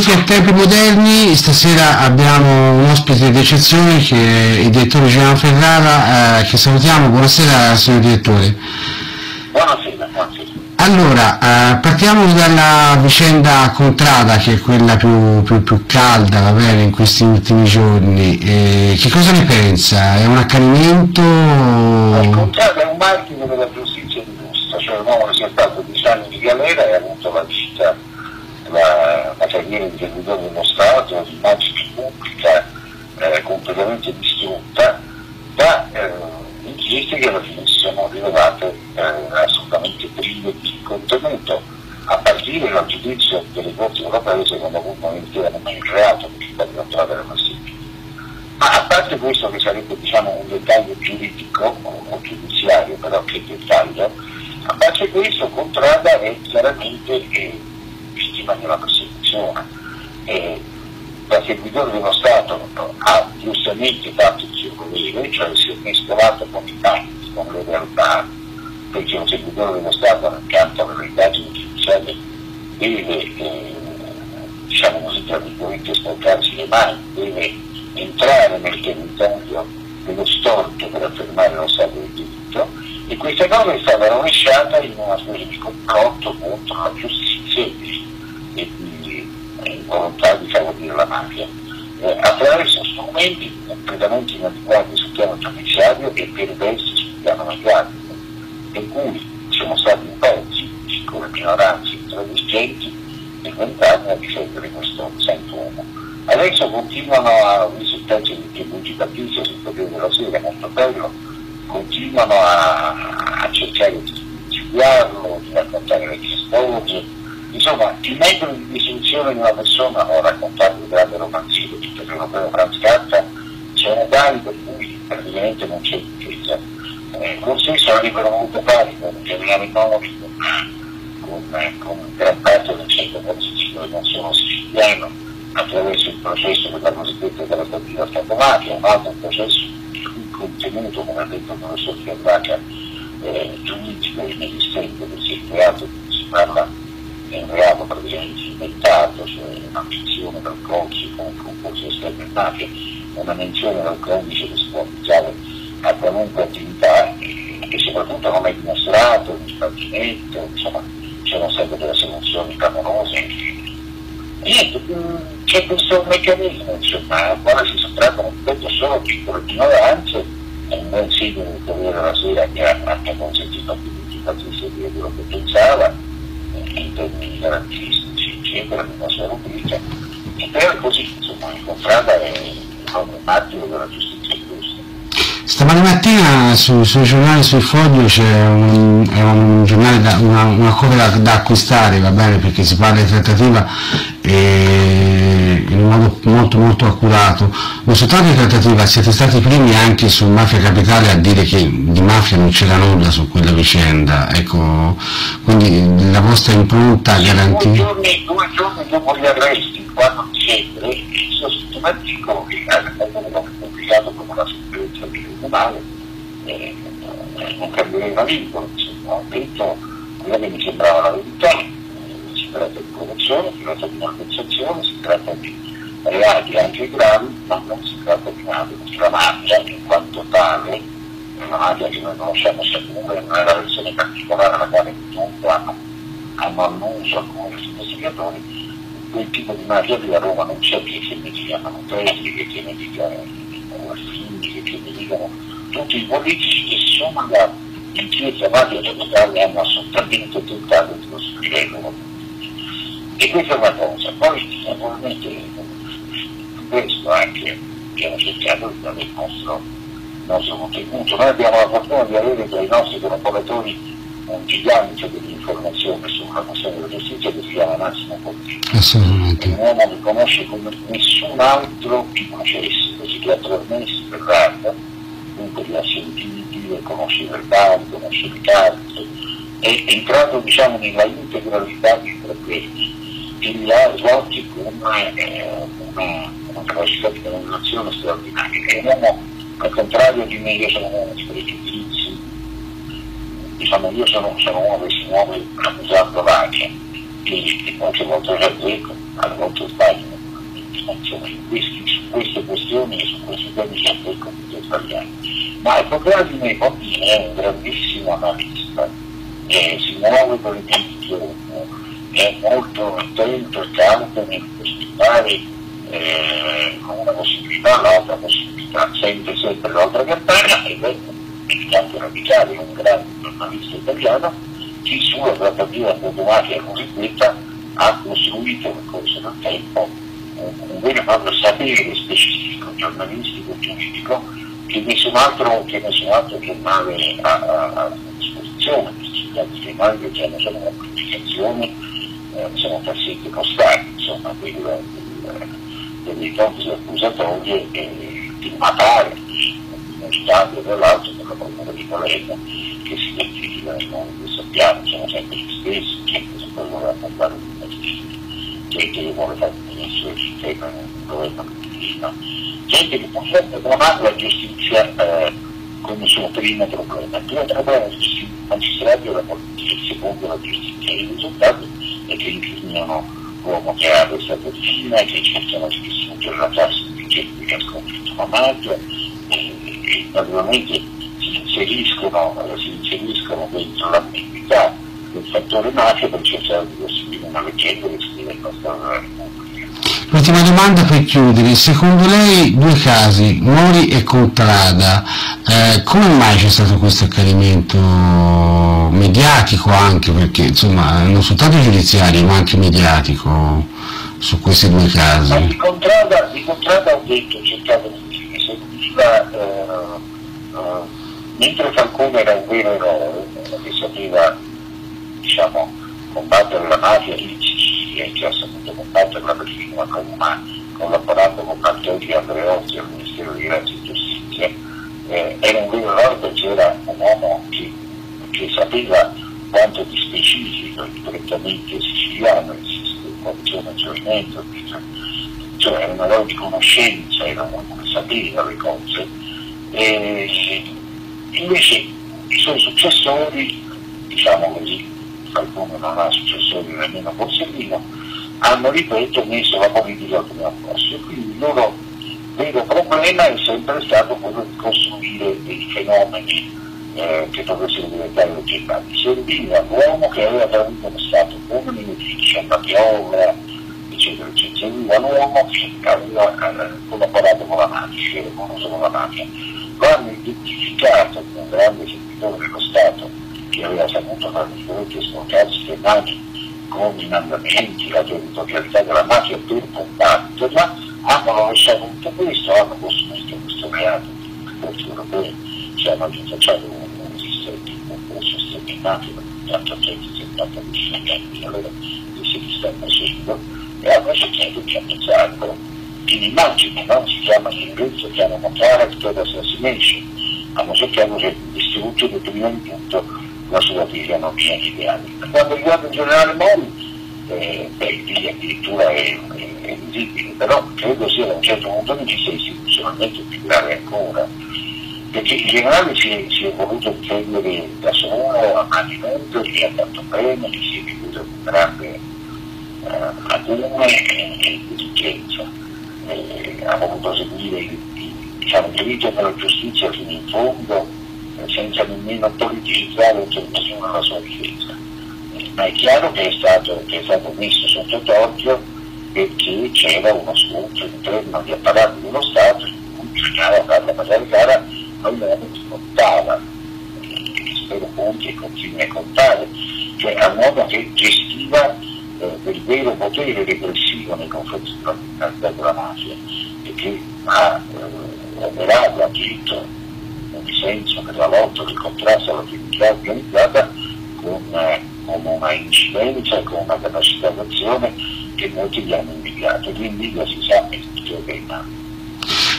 Benvenuti a Tempi Moderni, stasera abbiamo un ospite d'eccezione che è il direttore Giovanni Ferrara, eh, che salutiamo, buonasera signor direttore. Buonasera, buonasera. Allora, eh, partiamo dalla vicenda Contrada, che è quella più, più, più calda va bene, in questi ultimi giorni. Eh, che cosa ne pensa? È un accanimento? Il Contrada è un marchio della giustizia ingiusta, cioè un uomo che sia stato 10 anni di galera e ha avuto la vita la, la carriera di servitore dello Stato, l'immagine pubblica eh, completamente distrutta da eh, inchieste che alla fine si sono rivelate eh, assolutamente prive di contenuto, a partire dal giudizio delle corti europee secondo cui non era mai il reato per il quale contrarre era possibile. Ma a parte questo che sarebbe diciamo, un dettaglio giuridico o, o giudiziario, però che dettaglio, a parte questo Contrada è chiaramente eh, di una persecuzione. E da servitore dello Stato ha giustamente fatto il suo dovere, cioè si è mescolato con i fatti, con le realtà, perché un servitore dello Stato accanto alle indagini giudiziarie deve, eh, diciamo così, tra virgolette, sporcarsi le mani, deve entrare nel territorio dello storto per affermare lo Stato di diritto e questa cosa è stata rovesciata in una specie di complotto contro la giustizia e quindi in volontà di favorire la mafia, eh, attraverso strumenti completamente inadeguati sul piano giudiziario e perversi sul piano mediatico, in cui siamo stati in pochi, piccole minoranze intransigenti, e vent'anni a difendere questo santo uomo. Adesso continuano a risultare di Luigi Battista sul Corriere della Sera, molto bello, continuano a, a cercare di studiarlo, di raccontare le storie, insomma il metodo di distruzione di una persona, ho raccontato il grande romanzino di europeo Franz Kafka, sono tali per cui praticamente non c'è difesa. Eh, lo stesso fare con il generale Mori, con, con, con gran parte del centro positivo non sono siciliano, attraverso il processo per la cosiddetta della stabilità Stato Mafia, un altro processo il cui contenuto, come ha detto il professor Fiandaca, eh, giuridico e inesistente, perché il reato si parla è un reato praticamente inventato, cioè una menzione dal codice concorso esterno in mafia, una menzione dal codice che si può applicare a qualunque attività e, soprattutto non è dimostrato, un spargimento, insomma sono sempre delle soluzioni clamorose. Niente, c'è questo meccanismo insomma, al quale si sottraggono ripeto solo piccole ignoranze e un bel segno del Corriere della Sera che ha anche consentito a tutti di dire quello che pensava termini garantistici, eccetera, nella sua rubrica. E però così, insomma, incontrata è un marchio della giustizia giusta. Stamani mattina su, sui giornali, sui fogli c'è un, un giornale, da, una, una cover da, da, acquistare, va bene, perché si parla di trattativa e, in modo molto molto accurato. Non soltanto di trattativa, siete stati i primi anche su Mafia Capitale a dire che di mafia non c'era nulla su quella vicenda, ecco, quindi la vostra impronta garantisce... Due giorni, due giorni dopo gli arresti, il 4 dicembre, il articolo che è pubblicato come una sentenza tribunale, eh, non cambierei una virgola, insomma, ho detto quello che mi sembrava la verità, si tratta di corruzione, si tratta di malversazione, si tratta di reati anche gravi, ma non si tratta di mafia, la mafia in quanto tale, una mafia che noi conosciamo sempre, non è la versione particolare alla quale purtroppo hanno, hanno annuso alcuni investigatori, quel tipo di mafia qui a Roma non c'è che mi dicano tecniche, che mi dicano figli, che mi dicano tutti i politici che sono andati in chiesa mafia capitale hanno assolutamente tentato di costruire il loro e questa è una cosa. Poi naturalmente questo anche abbiamo cercato di dare il nostro, il nostro contributo. Noi abbiamo la fortuna di avere tra i nostri collaboratori un gigante dell'informazione sulla questione della giustizia che si chiama Massimo Pontino. Assolutamente. È un uomo che conosce come nessun altro i processi, così che ha trasmesso per l'arte, dunque li ha sentiti, conosce i verbali, conosce le carte, è entrato diciamo nella integralità dei problemi e li ha svolti con eh, una, una capacità di comunicazione straordinaria. È un uomo, al contrario di me, io sono un uomo di pregiudizi, diciamo io sono, sono uno che si muove accusando l'aria e, qualche volta già detto, alle volte sbagliano, insomma, questi, su queste questioni e su questi temi sempre il computer sbagliato. Ma il Epocradine è un grandissimo analista, eh, si muove con le tempi di è molto attento e cauto nel presentare eh, una possibilità, l'altra possibilità, sente sempre l'altra campagna e è un campo radicale, un grande giornalista italiano che sulla trattativa automatica cosiddetta ha costruito nel corso del tempo un, un vero e proprio sapere specifico, giornalistico, giuridico, che nessun altro, che nessun altro giornale ha, ha, a disposizione, questi giornali che hanno solo pubblicazioni eh, sono pazienti costanti, insomma, del, delle ipotesi accusatorie eh, di matare uno stadio dell'altro per la procura di Palermo che si identifica nei nomi che sappiamo, sono sempre gli stessi, che poi vuole affrontare un ministro, gente che vuole fare ministro del sistema un governo cristiano, gente che purtroppo non ha la giustizia eh, come suo primo problema. Il primo problema è il magistrato e la politica, il secondo la giustizia. Il risultato è che incriminano l'uomo che ha arrestato Fina, che cercano di distruggere la classe dirigente che ha sconfitto la mafia e, e naturalmente si inseriscono, si inseriscono dentro l'ambiguità del fattore mafia per cercare di costruire una leggenda che scrive il nostro Repubblica. Ultima domanda per chiudere, secondo lei due casi, Mori e Contrada, eh, come mai c'è stato questo accadimento mediatico anche, perché insomma non soltanto giudiziario ma anche mediatico su questi due casi? Ma di Contrada, di Contrada ho detto, ho cercato di serviva, eh, eh, mentre Falcone era un vero eroe, diciamo, combattere la mafia in Sicilia e che ha saputo combatterla perfino a Roma, collaborando con Martelli Andreotti al Ministero di Grazia e Giustizia, eh, era un vero eroe perché era un uomo che, che sapeva quanto di specifico e direttamente siciliano esiste in condizione di cioè era un eroe di conoscenza, era un uomo che sapeva le cose. E invece i suoi successori, diciamo così, qualcuno non ha successori nemmeno Borsellino, hanno, ripeto, messo la politica al primo posto. Quindi il loro vero problema è sempre stato quello di costruire dei fenomeni eh, che dovessero diventare legittimati. Serviva l'uomo che aveva Stato come l'edificio, la piovra, eccetera, eccetera. Serviva l'uomo che aveva eh, collaborato con la mafia, era conosciuto con la mafia. Lo hanno identificato come un grande servitore dello Stato che aveva saputo tra virgolette sporcarsi le mani con i mandamenti, la territorialità della mafia per combatterla, hanno rovesciato tutto questo, hanno costruito questo reato di corti europee, ci hanno rintracciato un, sistema, un sistema di mafia per tanto gente, 70 decine di anni, allora che si sta facendo, e hanno cercato di ammazzarlo. In immagine, no? si chiama in inglese, si chiamano character assassination, hanno cercato di distruggere prima di tutto la sua fisionomia ideale. Quando riguarda il generale Mori, eh, beh, lì addirittura è, è, è visibile, però credo sia da un certo punto di vista istituzionalmente più grave ancora, perché il generale si è, si è voluto difendere da solo a mani nude, gli ha fatto bene, gli si è venuto con grande eh, acume e, e diligenza, eh, ha voluto seguire il, il, diciamo, il diritto della giustizia fino in fondo senza nemmeno politicizzare un giornalismo alla sua difesa. Ma è chiaro che è stato, che è stato messo sotto torchio perché c'era uno scontro interno di apparati dello Stato in cui bisognava farla passare gara a un uomo che contava, che spero conti e continui a contare, cioè a uomo che gestiva eh, del vero potere repressivo nei confronti della mafia e che ha eh, operato, ha diritto di senso per la lotta del contrasto alla criminalità organizzata con, eh, con una incidenza, con una capacità d'azione che molti gli hanno invidiato. L'invidia si sa è tutto tema.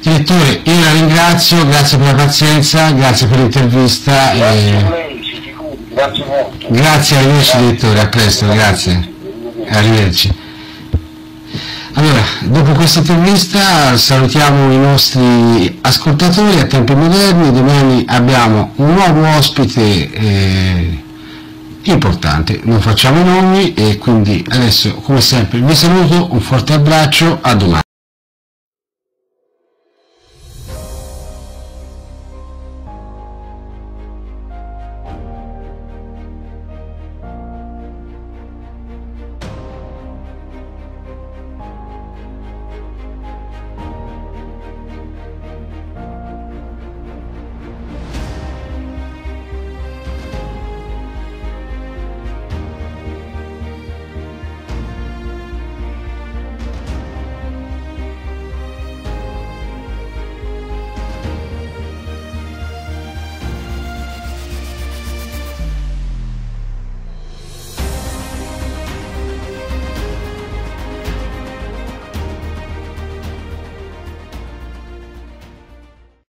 Direttore, io la ringrazio, grazie per la pazienza, grazie per l'intervista. Grazie e... a lei, si figuri, grazie molto. Grazie, arrivederci direttore, a presto, grazie. Arrivederci. Allora, dopo questa intervista salutiamo i nostri ascoltatori a tempi moderni, domani abbiamo un nuovo ospite eh, importante, non facciamo nomi e quindi adesso come sempre vi saluto, un forte abbraccio, a domani.